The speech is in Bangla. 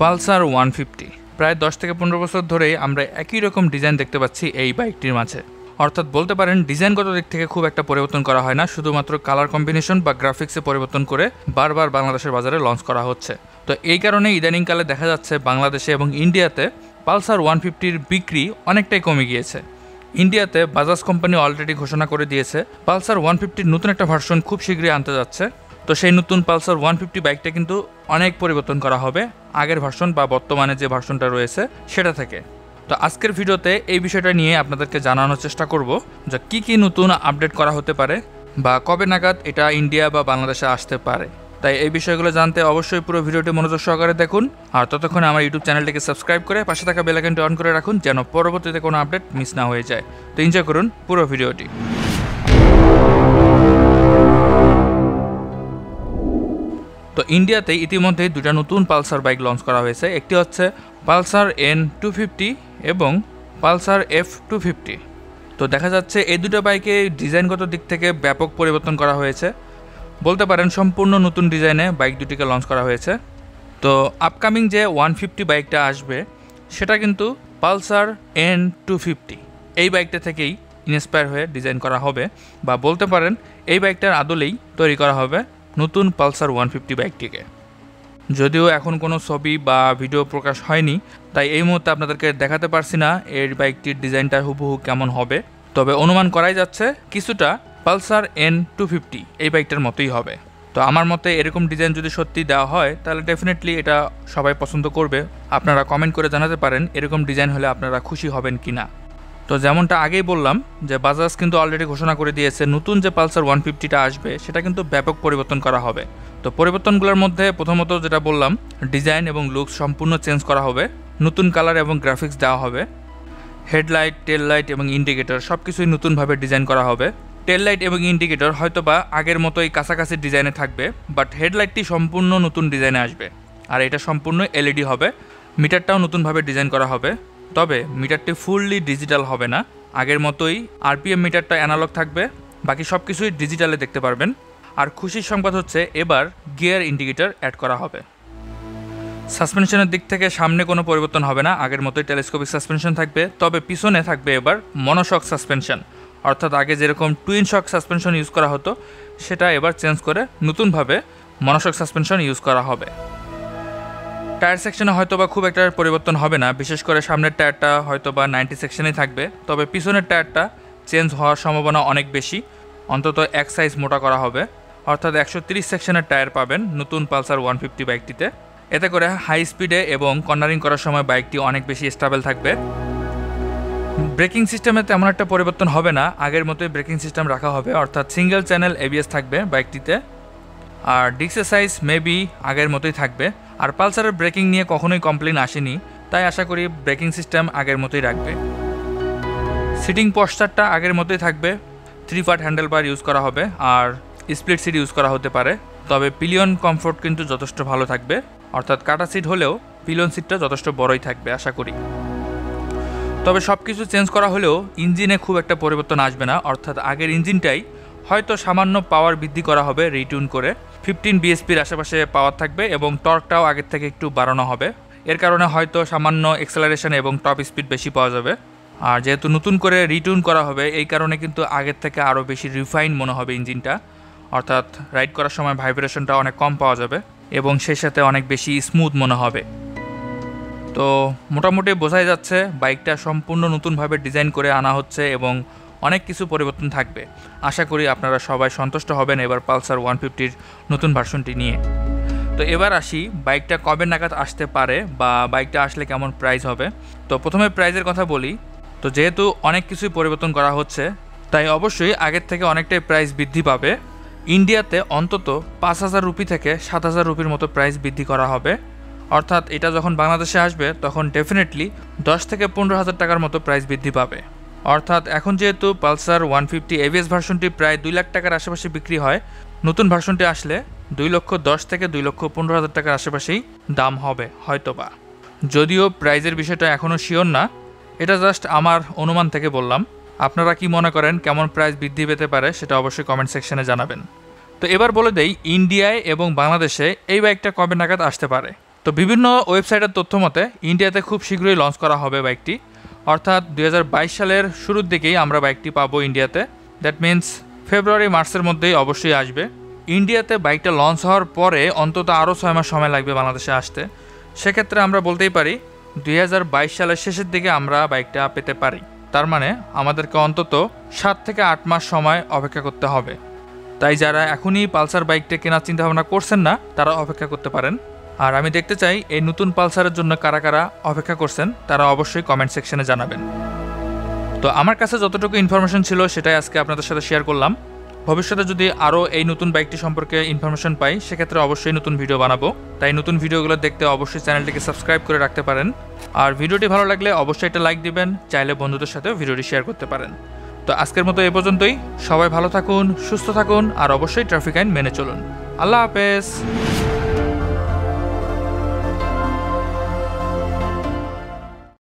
পালসার ওয়ান ফিফটি প্রায় দশ থেকে পনেরো বছর ধরেই আমরা একই রকম ডিজাইন দেখতে পাচ্ছি এই বাইকটির মাঝে। অর্থাৎ বলতে পারেন, ডিজাইনগত দিক থেকে খুব একটা পরিবর্তন করা হয় না, শুধুমাত্র কালার কম্বিনেশন বা গ্রাফিক্সে পরিবর্তন করে বারবার বাংলাদেশের বাজারে লঞ্চ করা হচ্ছে। তো এই কারণে ইদানিংকালে দেখা যাচ্ছে বাংলাদেশে এবং ইন্ডিয়াতে পালসার ওয়ান ফিফটির বিক্রি অনেকটাই কমে গিয়েছে। ইন্ডিয়াতে বাজাজ কোম্পানি অলরেডি ঘোষণা করে দিয়েছে, পালসার ওয়ান ফিফটির নতুন একটা ভার্সন খুব শীঘ্রই আনতে যাচ্ছে। তো সেই নতুন পালসার ওয়ান ফিফটি বাইকটা কিন্তু অনেক পরিবর্তন করা হবে। আগের ভার্সন বা বর্তমানে যে ভার্সনটা রয়েছে, সেটা থেকে। তো আজকের ভিডিওতে এই বিষয়টা নিয়ে আপনাদেরকে জানানোর চেষ্টা করব যে কী কী নতুন আপডেট করা হতে পারে বা কবে নাগাদ এটা ইন্ডিয়া বা বাংলাদেশে আসতে পারে। তাই এই বিষয়গুলো জানতে অবশ্যই পুরো ভিডিওটি মনোযোগ সহকারে দেখুন আর ততক্ষণে আমার ইউটিউব চ্যানেলটিকে সাবস্ক্রাইব করে পাশে থাকা বেলাইকনটি অন করে রাখুন যেন পরবর্তীতে কোনো আপডেট মিস না হয়ে যায়। তো এনজয় করুন পুরো ভিডিওটি। ইন্ডিয়াতে ইতিমধ্যেই দুটা নতুন পালসার বাইক লঞ্চ করা হয়েছে। একটি হচ্ছে পালসার এন টু ফিফটি এবং পালসার এফ টু ফিফটি তো দেখা যাচ্ছে এই দুটো বাইকে ডিজাইনগত দিক থেকে ব্যাপক পরিবর্তন করা হয়েছে। বলতে পারেন সম্পূর্ণ নতুন ডিজাইনে বাইক দুটিকে লঞ্চ করা হয়েছে। তো আপকামিং যে ওয়ান ফিফটি বাইকটা আসবে, সেটা কিন্তু পালসার এন টু ফিফটি এই বাইকটা থেকেই ইন্সপায়ার হয়ে ডিজাইন করা হবে বা বলতে পারেন এই বাইকটার আদলেই তৈরি করা হবে। নতুন পালসার ওয়ান ফিফটি বাইকটিকে। যদিও এখন কোনো ছবি বা ভিডিও প্রকাশ হয়নি, তাই এই মুহূর্তে আপনাদেরকে দেখাতে পারছি না এর বাইকটির ডিজাইনটা হুবহু কেমন হবে। তবে অনুমান করাই যাচ্ছে, কিছুটা পালসার এন টু ফিফটি এই বাইকটার মতোই হবে। তো আমার মতে এরকম ডিজাইন যদি সত্যি দেওয়া হয়, তাহলে ডেফিনেটলি এটা সবাই পছন্দ করবে। আপনারা কমেন্ট করে জানাতে পারেন এরকম ডিজাইন হলে আপনারা খুশি হবেন কি না তো যেমনটা আগেই বললাম যে বাজাজ কিন্তু অলরেডি ঘোষণা করে দিয়েছে, নতুন যে পালসার ওয়ান ফিফটিটা আসবে, সেটা কিন্তু ব্যাপক পরিবর্তন করা হবে। তো পরিবর্তনগুলোর মধ্যে প্রথমত যেটা বললাম, ডিজাইন এবং লুক সম্পূর্ণ চেঞ্জ করা হবে, নতুন কালার এবং গ্রাফিক্স দেওয়া হবে হেডলাইট টেল লাইট এবং ইন্ডিকেটর সব কিছুই নতুনভাবে ডিজাইন করা হবে। টেল লাইট এবং ইন্ডিকেটর হয়তো বা আগের মতোই কাছাকাছি ডিজাইনে থাকবে বাট হেডলাইটটি সম্পূর্ণ নতুন ডিজাইনে আসবে। আর এটা সম্পূর্ণ এলইডি হবে মিটারটাও নতুনভাবে ডিজাইন করা হবে। তবে মিটারটি ফুললি ডিজিটাল হবে না। আগের মতোই আরপিএম মিটারটা অ্যানালগ থাকবে। বাকি সব কিছুই ডিজিটালে দেখতে পারবেন। আর খুশির সংবাদ হচ্ছে, এবার গিয়ার ইন্ডিকেটর অ্যাড করা হবে। সাসপেনশনের দিক থেকে সামনে কোনো পরিবর্তন হবে না। আগের মতোই টেলিস্কোপিক সাসপেনশন থাকবে। তবে পিছনে থাকবে এবার মনোশক সাসপেনশন। অর্থাৎ আগে যেরকম টুইন শক সাসপেনশন ইউজ করা হতো, সেটা এবার চেঞ্জ করে নতুনভাবে মনোশক সাসপেনশন ইউজ করা হবে। টায়ার সেকশনে হয়তো বা খুব একটা পরিবর্তন হবে না। বিশেষ করে সামনের টায়ারটা হয়তো বা নাইনটি সেকশনেই থাকবে। তবে পিছনের টায়ারটা চেঞ্জ হওয়ার সম্ভাবনা অনেক বেশি। অন্তত এক সাইজ মোটা করা হবে। অর্থাৎ একশো সেকশনের টায়ার পাবেন নতুন পালসার ওয়ান ফিফটি বাইকটিতে। এতে করে হাই স্পিডে এবং কর্নারিং করার সময় বাইকটি অনেক বেশি স্টেবল থাকবে। ব্রেকিং সিস্টেমে তেমন একটা পরিবর্তন হবে না। আগের মতোই ব্রেকিং সিস্টেম রাখা হবে। অর্থাৎ সিঙ্গেল চ্যানেল এবিএস থাকবে বাইকটিতে। আর ডিক্সের সাইজ মেবি আগের মতোই থাকবে। আর পালসারের ব্রেকিং নিয়ে কখনোই কমপ্লেন আসেনি, তাই আশা করি ব্রেকিং সিস্টেম আগের মতোই রাখবে। সিটিং পশ্চারটা আগের মতোই থাকবে থ্রি পার্ট হ্যান্ডেল বার ইউজ করা হবে আর স্প্লিট সিট ইউজ করা হতে পারে। তবে পিলিয়ন কমফোর্ট কিন্তু যথেষ্ট ভালো থাকবে, অর্থাৎ কাটা সিট হলেও পিলিয়ন সিটটা যথেষ্ট বড়ই থাকবে, আশা করি। তবে সব কিছু চেঞ্জ করা হলেও ইঞ্জিনে খুব একটা পরিবর্তন আসবে না, অর্থাৎ আগের ইঞ্জিনটাই হয়তো সামান্য পাওয়ার বৃদ্ধি করা হবে রিটিউন করে। ফিফটিন বিএসপির আশেপাশে পাওয়ার থাকবে এবং টর্কটাও আগের থেকে একটু বাড়ানো হবে। এর কারণে হয়তো সামান্য এক্সেলারেশন এবং টপ স্পিড বেশি পাওয়া যাবে। আর যেহেতু নতুন করে রিটিউন করা হবে, এই কারণে কিন্তু আগের থেকে আরও বেশি রিফাইন মনে হবে ইঞ্জিনটা অর্থাৎ রাইড করার সময় ভাইব্রেশনটা অনেক কম পাওয়া যাবে এবং সেই সাথে অনেক বেশি স্মুথ মনে হবে। তো মোটামুটি বোঝাই যাচ্ছে বাইকটা সম্পূর্ণ নতুনভাবে ডিজাইন করে আনা হচ্ছে এবং অনেক কিছু পরিবর্তন থাকবে। আশা করি আপনারা সবাই সন্তুষ্ট হবেন এবার পালসার ওয়ান ফিফটির নতুন ভার্সনটি নিয়ে। তো এবার আসি, বাইকটা কবে নাগাদ আসতে পারে বা বাইকটা আসলে কেমন প্রাইস হবে? তো প্রথমে প্রাইজের কথা বলি। তো যেহেতু অনেক কিছুই পরিবর্তন করা হচ্ছে, তাই অবশ্যই আগের থেকে অনেকটাই প্রাইস বৃদ্ধি পাবে। ইন্ডিয়াতে অন্তত পাঁচ হাজার রুপি থেকে সাত হাজার রুপির মতো প্রাইস বৃদ্ধি করা হবে। অর্থাৎ এটা যখন বাংলাদেশে আসবে, তখন ডেফিনেটলি দশ থেকে পনেরো হাজার টাকার মতো প্রাইস বৃদ্ধি পাবে। অর্থাৎ এখন যেহেতু পালসার ওয়ান ফিফটি এভিএস ভার্সনটি প্রায় দুই লাখ টাকার আশেপাশে বিক্রি হয়, নতুন ভার্সনটি আসলে দুই লক্ষ দশ থেকে দুই লক্ষ পনেরো হাজার টাকার আশেপাশেই দাম হবে হয়তোবা। যদিও প্রাইজের বিষয়টা এখনও শিওর না, এটা জাস্ট আমার অনুমান থেকে বললাম। আপনারা কি মনে করেন কেমন প্রাইস বৃদ্ধি পেতে পারে সেটা অবশ্যই কমেন্ট সেকশনে জানাবেন। তো এবার বলে দেই, ইন্ডিয়ায় এবং বাংলাদেশে এই বাইকটা কবে নাগাদ আসতে পারে? তো বিভিন্ন ওয়েবসাইটের তথ্য মতে, ইন্ডিয়াতে খুব শীঘ্রই লঞ্চ করা হবে বাইকটি। অর্থাৎ দুই হাজার বাইশ সালের শুরুর দিকেই আমরা বাইকটি পাবো ইন্ডিয়াতে। দ্যাট মিন্স ফেব্রুয়ারি মার্চের মধ্যেই অবশ্যই আসবে। ইন্ডিয়াতে বাইকটা লঞ্চ হওয়ার পরে অন্তত আরও ছয় মাস সময় লাগবে বাংলাদেশে আসতে। সেক্ষেত্রে আমরা বলতেই পারি দুই হাজার বাইশ সালের শেষের দিকে আমরা বাইকটা পেতে পারি। তার মানে আমাদেরকে অন্তত সাত থেকে আট মাস সময় অপেক্ষা করতে হবে। তাই যারা এখনই পালসার বাইকটা কেনার চিন্তা ভাবনা করছেন না, তারা অপেক্ষা করতে পারেন। আর আমি দেখতে চাই এই নতুন পালসারের জন্য কারা কারা অপেক্ষা করছেন, তারা অবশ্যই কমেন্ট সেকশনে জানাবেন। তো আমার কাছে যতটুকু ইনফরমেশন ছিল সেটাই আজকে আপনাদের সাথে শেয়ার করলাম। ভবিষ্যতে যদি আরও এই নতুন বাইকটি সম্পর্কে ইনফরমেশন পাই, সেক্ষেত্রে অবশ্যই নতুন ভিডিও বানাবো। তাই নতুন ভিডিওগুলো দেখতে অবশ্যই চ্যানেলটিকে সাবস্ক্রাইব করে রাখতে পারেন। আর ভিডিওটি ভালো লাগলে অবশ্যই একটা লাইক দিবেন, চাইলে বন্ধুদের সাথেও ভিডিওটি শেয়ার করতে পারেন। তো আজকের মতো এ পর্যন্তই। সবাই ভালো থাকুন, সুস্থ থাকুন, আর অবশ্যই ট্রাফিক আইন মেনে চলুন। আল্লাহ হাফেজ।